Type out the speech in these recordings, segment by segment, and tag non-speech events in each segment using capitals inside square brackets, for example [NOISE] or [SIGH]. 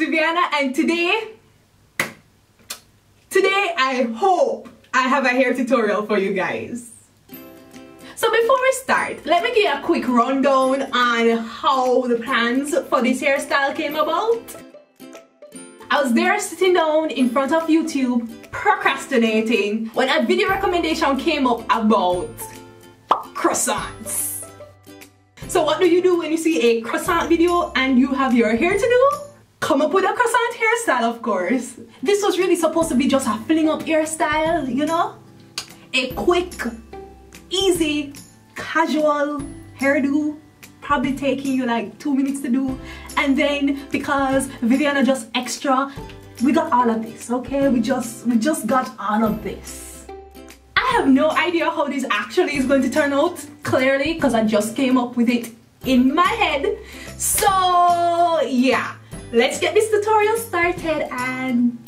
Vivianna and today, today I hope I have a hair tutorial for you guys. So before we start, let me give you a quick rundown on how the plans for this hairstyle came about. I was there sitting down in front of YouTube procrastinating when a video recommendation came up about croissants. So what do you do when you see a croissant video and you have your hair to do? Come up with a croissant hairstyle, of course. This was really supposed to be just a fling up hairstyle, you know? A quick, easy, casual hairdo probably taking you like two minutes to do and then because Vivianna just extra we got all of this okay we just we just got all of this I have no idea how this actually is going to turn out, clearly, because I just came up with it in my head. So, yeah. Let's get this tutorial started and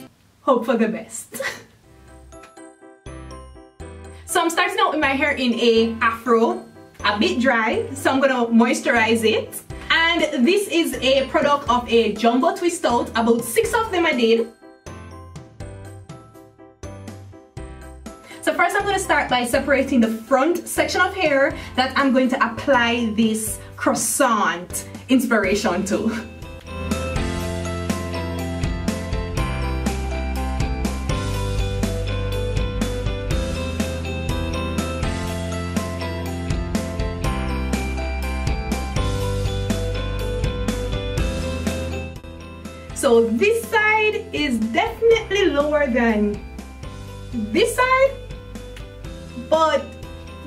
hope for the best. [LAUGHS] so I'm starting out with my hair in a afro, a bit dry, so I'm gonna moisturize it. And this is a product of a jumbo twist out, about six of them I did. So first I'm going to start by separating the front section of hair that I'm going to apply this croissant inspiration to. [LAUGHS] So this side is definitely lower than this side but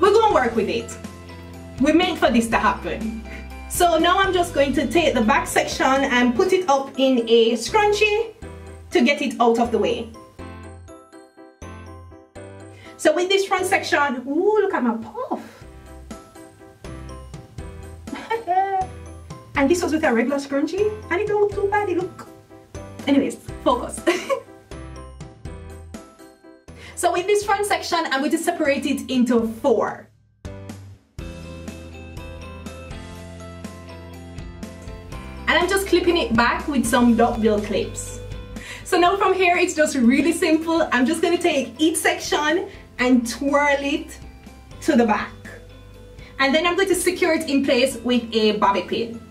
we're gonna work with it. We meant for this to happen. So now I'm just going to take the back section and put it up in a scrunchie to get it out of the way. So with this front section, ooh, look at my puff. [LAUGHS] and this was with a regular scrunchie and it don't look too bad, it look. Anyways, focus. [LAUGHS] So in this front section, I'm going to separate it into four. And I'm just clipping it back with some duckbill clips. So now from here, it's just really simple. I'm just gonna take each section and twirl it to the back. And then I'm going to secure it in place with a bobby pin.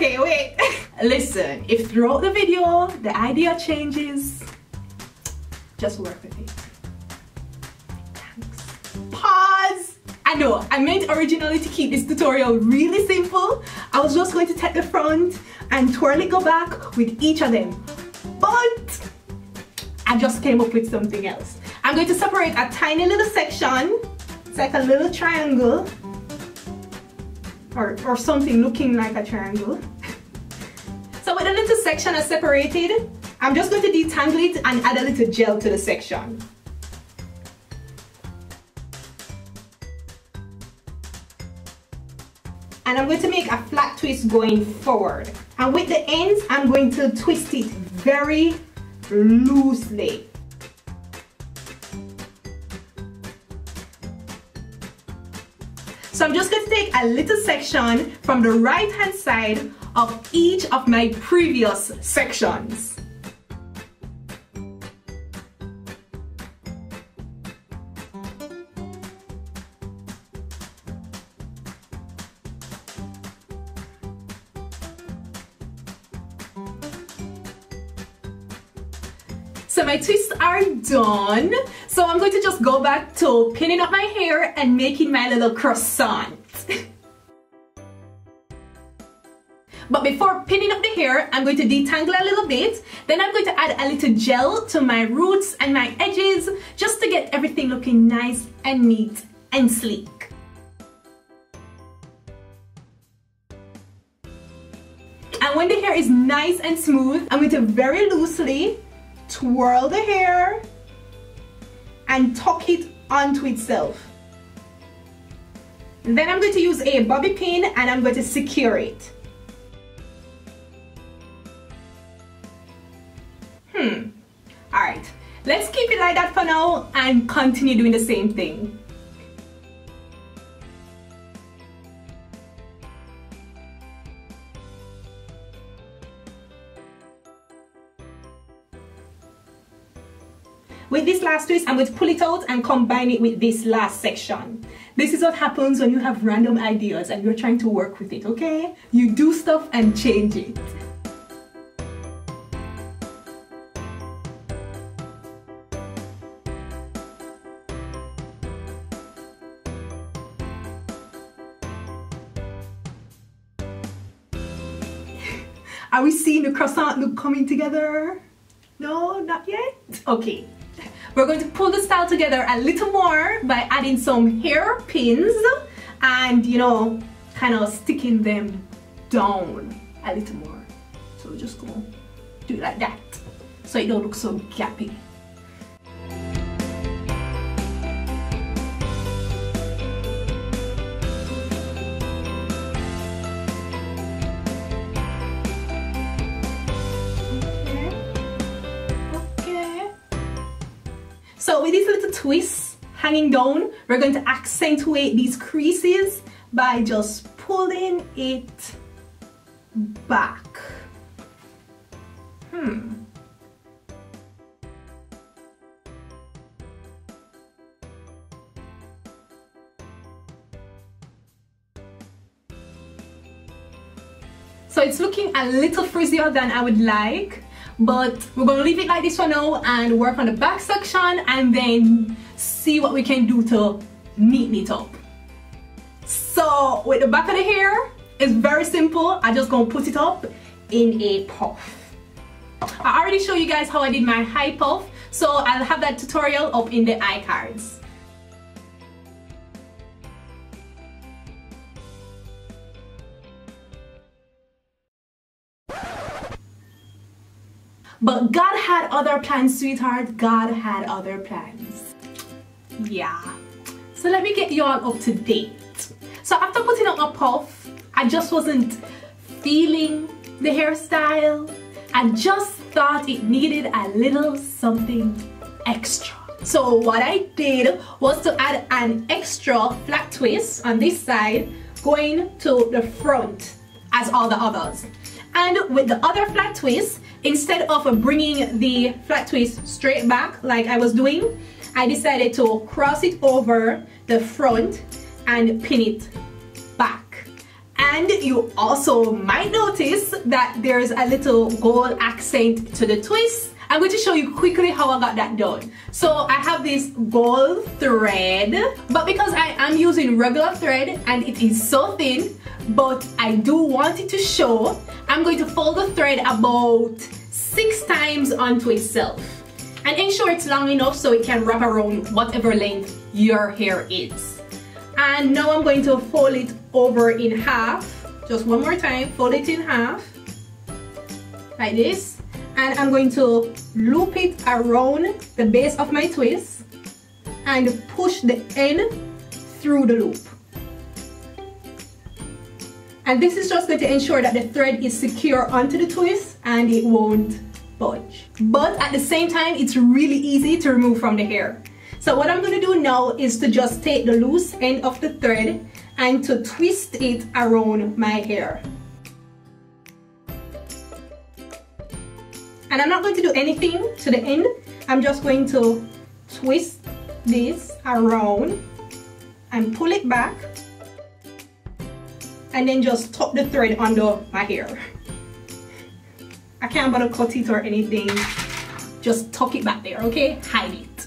Okay, wait. [LAUGHS] Listen, if throughout the video the idea changes, just work with it. Thanks. Pause! I know, I meant originally to keep this tutorial really simple. I was just going to take the front and twirl it go back with each of them. But I just came up with something else. I'm going to separate a tiny little section. It's like a little triangle. Or, or something looking like a triangle. So with a little section I separated, I'm just going to detangle it and add a little gel to the section. And I'm going to make a flat twist going forward. And with the ends, I'm going to twist it very loosely. So I'm just going to take a little section from the right hand side of each of my previous sections. So my twists are done. So I'm going to just go back to pinning up my hair and making my little croissant. Before pinning up the hair, I'm going to detangle a little bit. Then I'm going to add a little gel to my roots and my edges just to get everything looking nice and neat and sleek. And when the hair is nice and smooth, I'm going to very loosely twirl the hair and tuck it onto itself. Then I'm going to use a bobby pin and I'm going to secure it. Let's keep it like that for now and continue doing the same thing. With this last twist, I'm going to pull it out and combine it with this last section. This is what happens when you have random ideas and you're trying to work with it, okay? You do stuff and change it. Are we seeing the croissant look coming together? No, not yet? Okay. We're going to pull the style together a little more by adding some hair pins and, you know, kind of sticking them down a little more. So just go do it like that so it don't look so gappy. With these little twists hanging down, we're going to accentuate these creases by just pulling it back. Hmm. So it's looking a little frizzier than I would like but we're gonna leave it like this for now and work on the back section and then see what we can do to neaten it up. So with the back of the hair it's very simple. I just gonna put it up in a puff. I already showed you guys how I did my high puff so I'll have that tutorial up in the iCards But God had other plans, sweetheart. God had other plans. Yeah. So let me get you all up to date. So after putting on a puff, I just wasn't feeling the hairstyle. I just thought it needed a little something extra. So what I did was to add an extra flat twist on this side going to the front as all the others. And with the other flat twist, instead of bringing the flat twist straight back like I was doing, I decided to cross it over the front and pin it back. And you also might notice that there's a little gold accent to the twist. I'm going to show you quickly how I got that done. So I have this gold thread, but because I am using regular thread and it is so thin, but I do want it to show. I'm going to fold the thread about six times onto itself and ensure it's long enough so it can wrap around whatever length your hair is. And now I'm going to fold it over in half. Just one more time, fold it in half like this. And I'm going to loop it around the base of my twist and push the end through the loop. And this is just going to ensure that the thread is secure onto the twist and it won't budge. But at the same time, it's really easy to remove from the hair. So what I'm gonna do now is to just take the loose end of the thread and to twist it around my hair. And I'm not going to do anything to the end. I'm just going to twist this around and pull it back and then just tuck the thread under my hair. I can't bother cut it or anything. Just tuck it back there, okay? Hide it.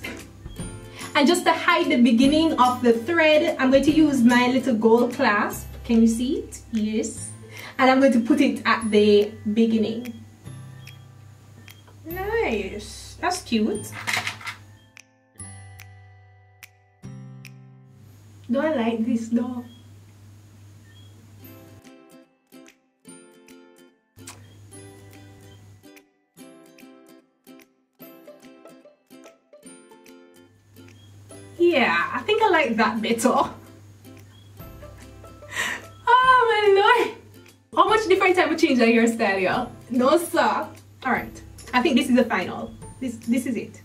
And just to hide the beginning of the thread, I'm going to use my little gold clasp. Can you see it? Yes. And I'm going to put it at the beginning. Nice. That's cute. Do I like this though? Like that better. oh my lord. How much different time of change a hairstyle, yeah? No sir. Alright. I think this is the final. This this is it.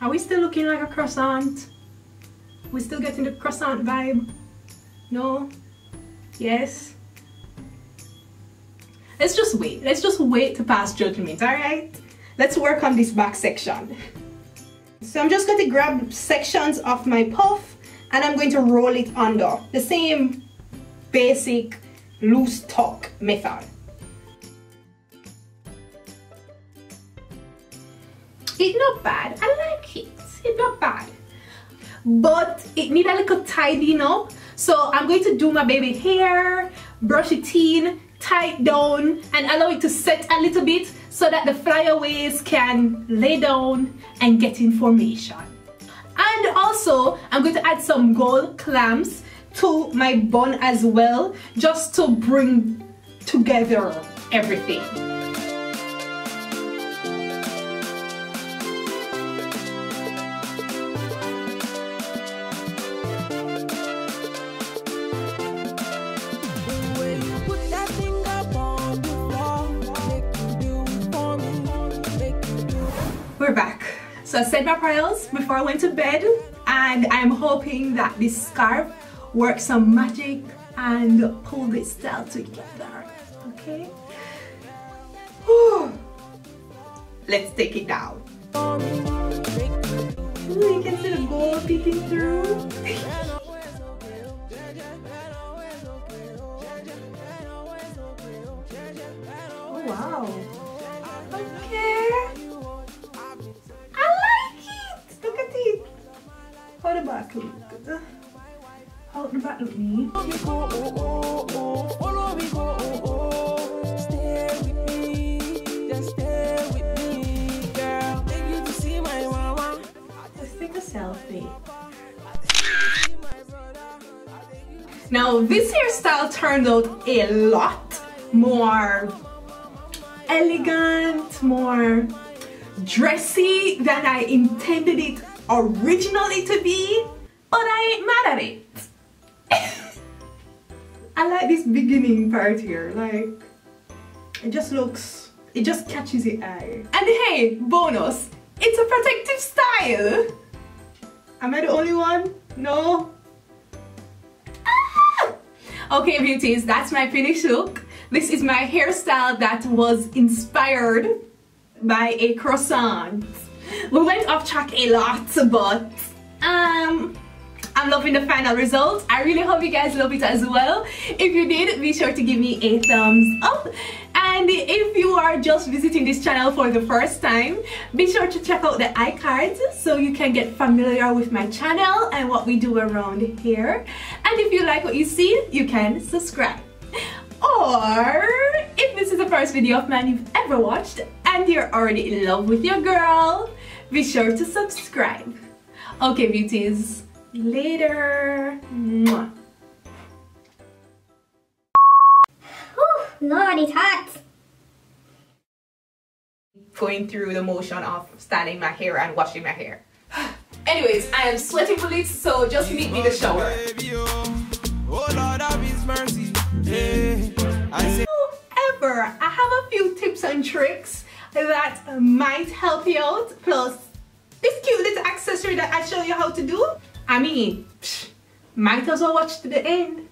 Are we still looking like a croissant? We still getting the croissant vibe? No? Yes? Let's just wait. Let's just wait to pass judgment, alright? Let's work on this back section. So I'm just going to grab sections of my puff and I'm going to roll it under. The same basic loose tuck method. It's not bad. I like it. It's not bad. But it need a little tidying up. So I'm going to do my baby hair, brush it in, tie it down and allow it to set a little bit so that the flyaways can lay down and get information. And also, I'm going to add some gold clamps to my bun as well, just to bring together everything. So I said my prayers before I went to bed and I'm hoping that this scarf works some magic and pull this style together. Okay? Let's take it down. Ooh, you can see the gold peeking through. [LAUGHS] Me? Take a selfie. Now this hairstyle turned out a lot more elegant, more dressy than I intended it originally to be, but I ain't mad at it. I like this beginning part here, like, it just looks, it just catches the eye. And hey, bonus, it's a protective style. Am I the only one? No? Ah! Okay beauties, that's my finished look. This is my hairstyle that was inspired by a croissant we went off track a lot but um I'm loving the final result. I really hope you guys love it as well. If you did, be sure to give me a thumbs up. And if you are just visiting this channel for the first time, be sure to check out the iCards so you can get familiar with my channel and what we do around here. And if you like what you see, you can subscribe. Or if this is the first video of mine you've ever watched and you're already in love with your girl, be sure to subscribe. Okay, beauties, later. Mwah. Whew, Lord, it's hot. Going through the motion of styling my hair and washing my hair. [SIGHS] Anyways, I am sweating bullets, so just meet me in the shower. However, I have a few tips and tricks that might help you out. Plus, this cute little accessory that I show you how to do. I mean, might as well watch to the end.